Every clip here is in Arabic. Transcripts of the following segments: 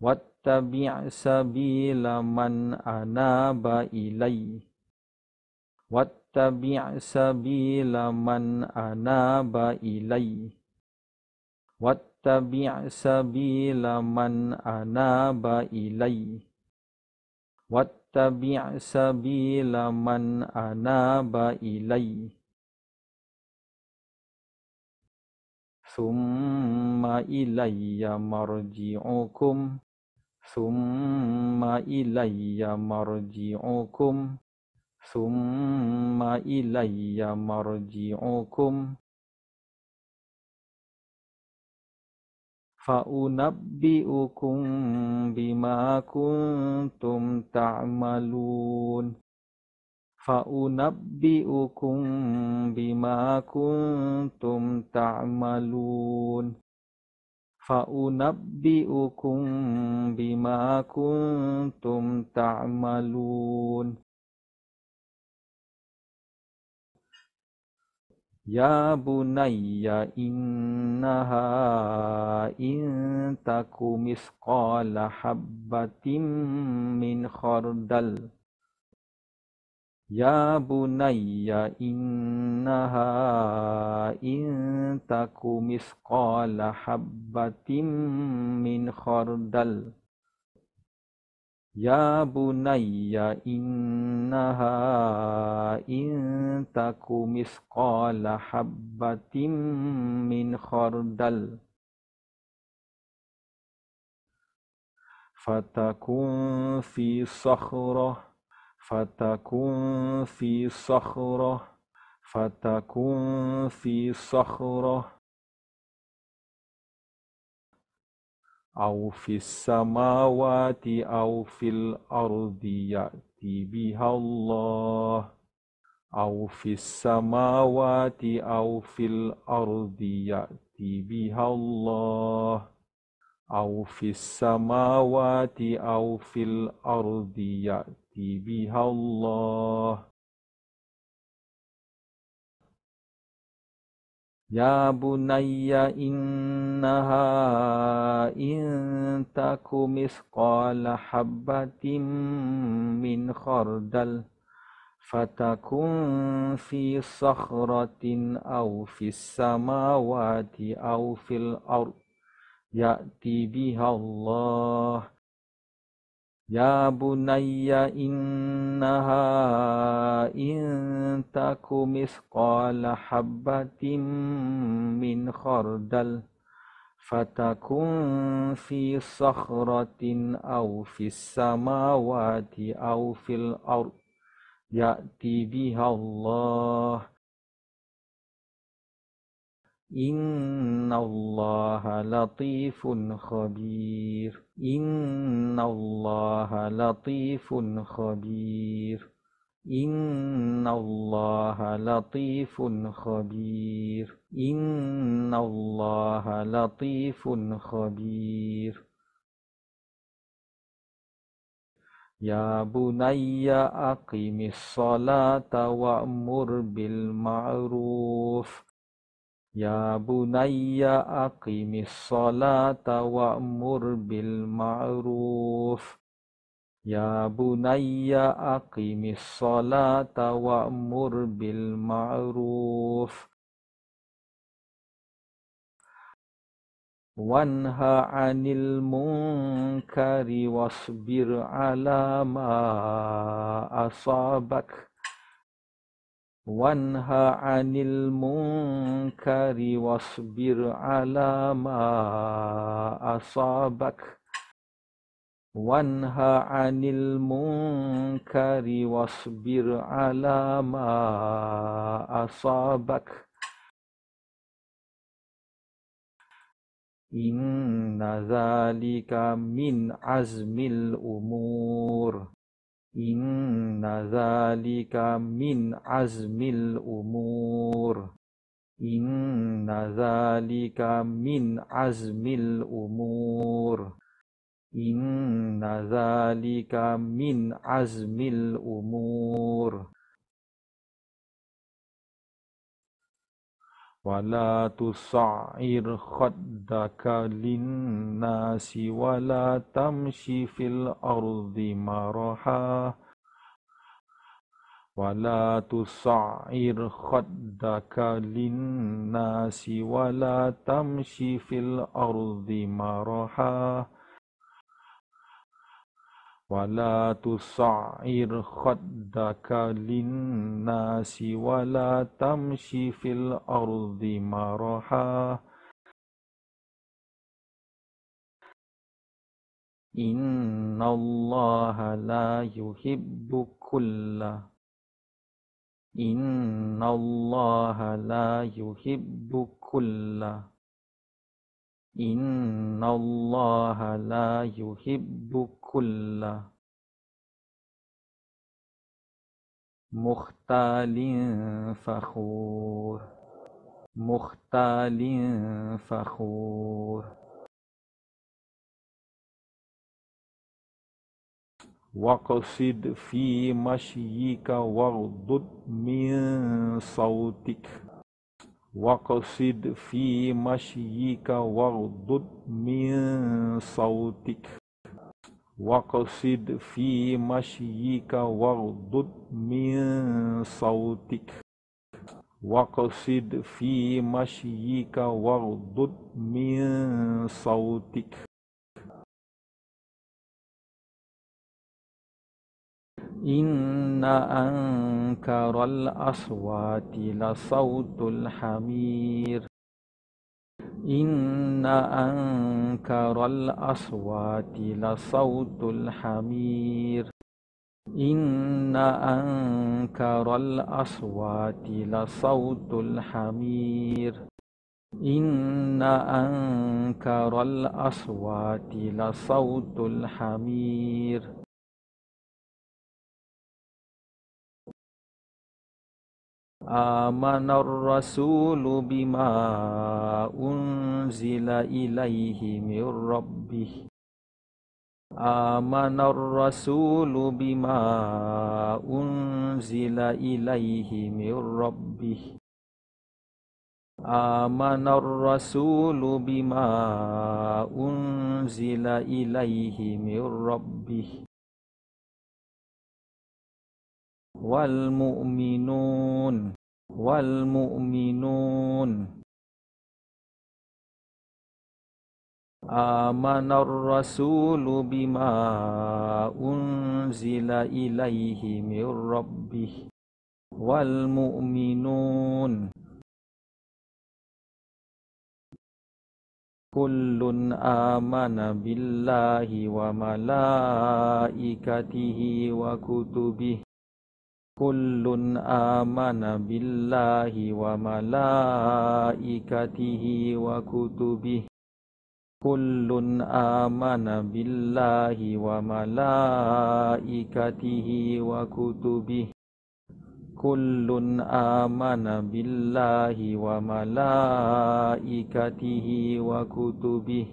واتبع سبيل من أناب إلي واتبع سبيل من أناب إلي واتبع سبيل من أناب إلي واتبع سبيل من أناب إلي ثم إلي مرجعكم ثم إلي مرجعكم ثم إلي مرجعكم فأنبئكم بما كنتم تعملون فأنبئكم بما كنتم تعملون فأنبئكم بما كنتم تعملون. يا بني إنها إن تك مثقال حبة من خردل يا بني إنها إن تك مثقال حبة من خردل يا بني إنها إن تك مثقال حبة من خردل فتكون في صخرة فتكون في صخرة فتكون في صخرة. أو في السماوات أو في الأرض يأتي بها الله. أو في السماوات أو في الأرض يأتي بها الله. أو في السماوات أو في الأرض يأتي بها الله. يا بني إنها إن تك مثقال حبة من خردل فتكن في صخرة أو في السماوات أو في الأرض. يأتي بها الله. يا بني إنها إن تك مثقال حبة من خردل فتكن في صخرة أو في السماوات أو في الأرض يأتي بها الله إن الله لطيف خبير إن الله لطيف خبير إن الله لطيف خبير إن الله لطيف خبير يا بني أقم الصلاة وأمر بالمعروف يا بني أقم الصلاة وأمر بالمعروف يا بني أقم الصلاة وأمر بالمعروف وانهى عن المنكر واصبر على ما أصابك وانهى عن المنكر واصبر على ما أصابك. وانهى عن المنكر واصبر على ما أصابك. إن ذلك من عزم الأمور. إن ذلك من عزم الأمور. إن ذلك من عزم الأمور. إن ذلك من عزم الأمور. ولا تصعر خدك للناس ولا تمشي في الأرض مرحا ولا تصعر خدك للناس ولا تمشي في الأرض مرحا ولا تصعر خدك للناس ولا تمشي في الأرض مرحا إن الله لا يحب كل إن الله لا يحب كل إن الله لا يحب كل مختال فخور مختال فخور واقصد في مشيك واغضض من صوتك واقصد في مشيك واغضض من صوتك. واقصد في مشيك واغضض من صوتك. واقصد في مشيك واغضض من صوتك. إن أنكر الأصوات لصوت الحمير إن أنكر الأصوات لصوت الحمير إن أنكر الأصوات لصوت الحمير إن أنكر الأصوات لصوت الحمير آمن الرسول بما أنزل إليه من ربه. آمن الرسول بما أنزل إليه من ربه. آمن الرسول بما أنزل إليه من ربه. والمؤمنون والمؤمنون. آمن الرسول بما أنزل إليه من ربه. والمؤمنون. كل آمن بالله وملائكته وكتبه. كل آمن بالله وملائكته وكتبه كل آمن بالله وملائكته وكتبه كل آمن بالله وملائكته وكتبه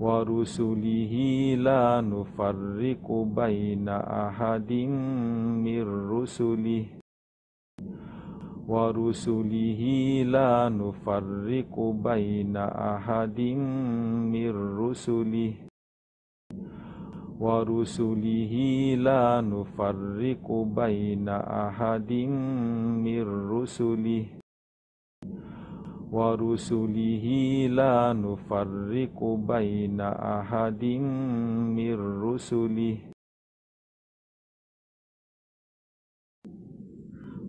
ورسله لا نفرق بين أحد من رسله ورسله لا نفرق بين أحد من رسله ورسله لا نفرق بين أحد من رسله ورسله لا نفرق بين أحد من رسله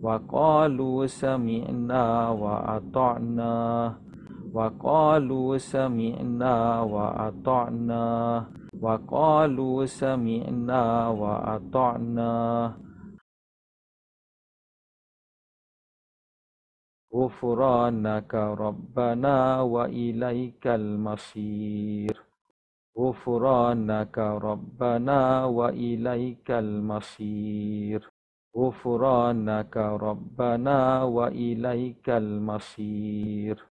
وقالوا سمعنا وأطعنا وقالوا سمعنا وأطعنا وقالوا سمعنا وأطعنا غفرانك ربنا وإليك المصير. غفرانك ربنا وإليك المصير. غفرانك ربنا وإليك المصير.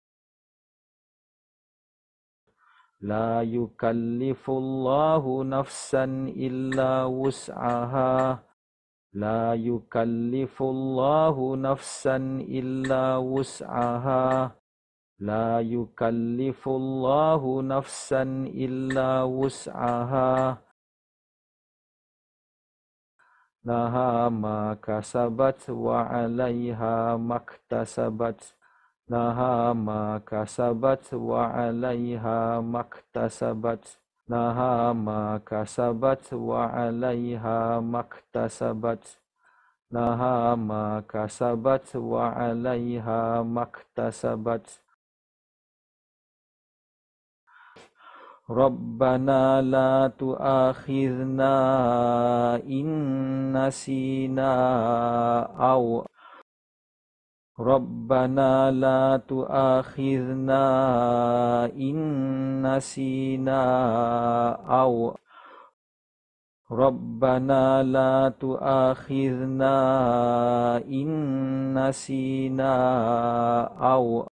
لا يكلف الله نفسا إلا وسعها. لا يكلف الله نفسا إلا وسعها. لا يكلف الله نفسا إلا وسعها. لها ما كسبت وعليها ما اكتسبت. لها ما كسبت وعليها ما اكتسبت. لها ما كسبت وعليها ما اكتسبت. لها ما كسبت وعليها ما اكتسبت. ربنا لا تؤاخذنا إن نسينا أو ربنا لا تؤاخذنا إن نسينا أو ربنا لا تؤاخذنا إن نسينا أو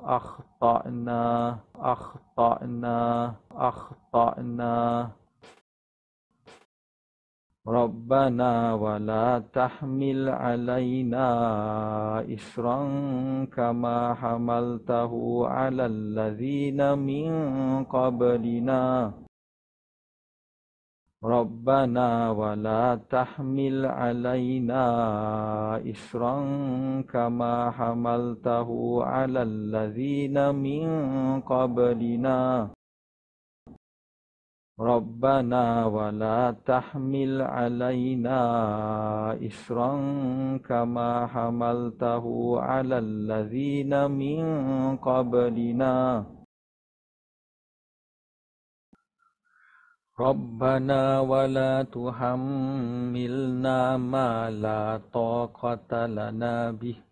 أخطأنا أخطأنا أخطأنا. ربنا ولا تحمل علينا إسرا كما حملته على الذين من قبلنا. ربنا ولا تحمل علينا إسرا كما حملته على الذين من قبلنا. ربنا ولا تحمل علينا إسرا كما حملته على الذين من قبلنا. ربنا ولا تحملنا ما لا طاقة لنا به.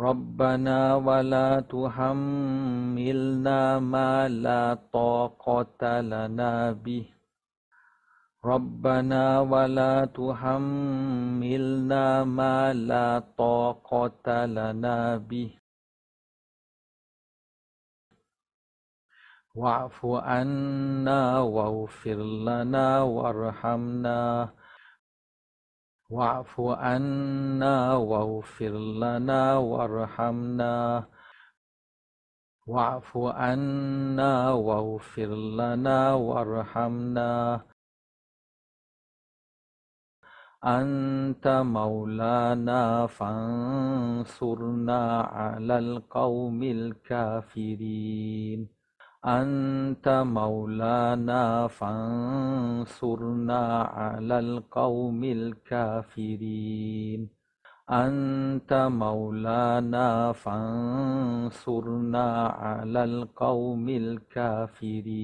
ربنا ولا تحملنا ما لا طاقة لنا به. ربنا ولا تحملنا ما لا طاقة لنا به. واعف عنا واغفر لنا وارحمنا. واعف عنا واغفر لنا وارحمنا. واعف عنا واغفر لنا وارحمنا. أنت مولانا فانصرنا على القوم الكافرين. أنت مولانا فانصرنا على القوم الكافرين. أنت مولانا فانصرنا على القوم الكافرين.